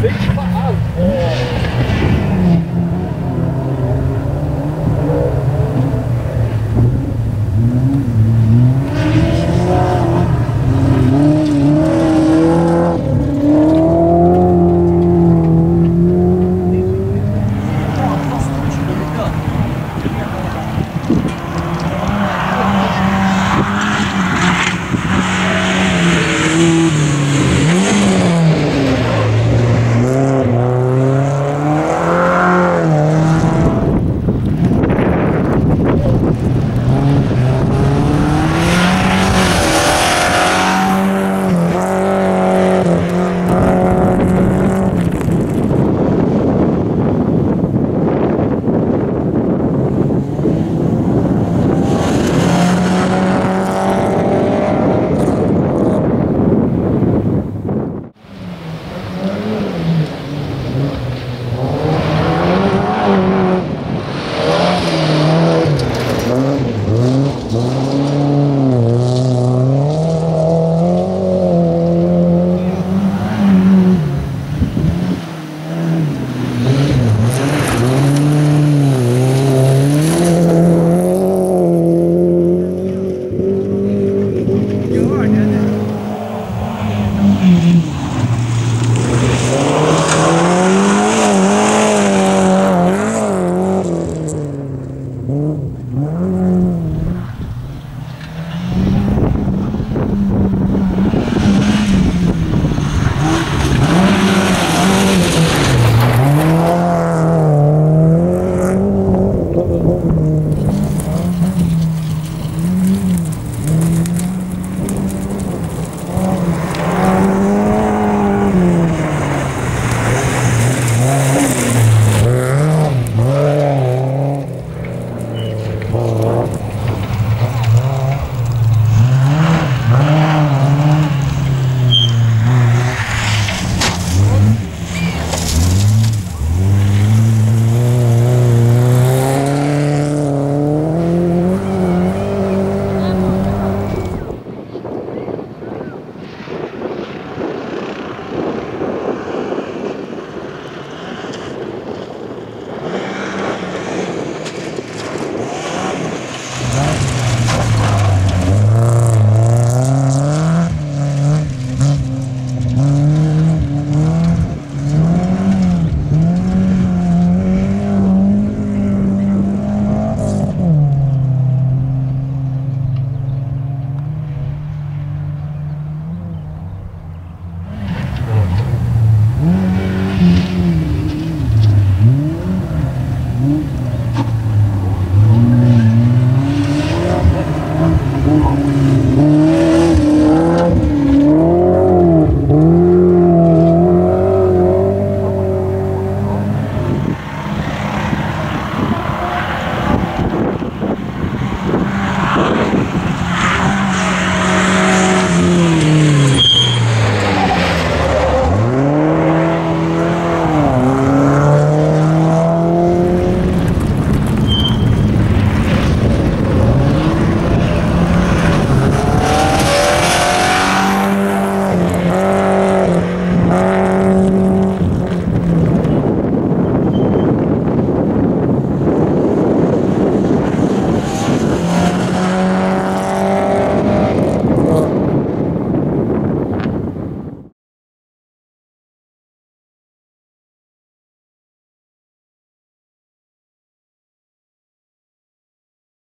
feito.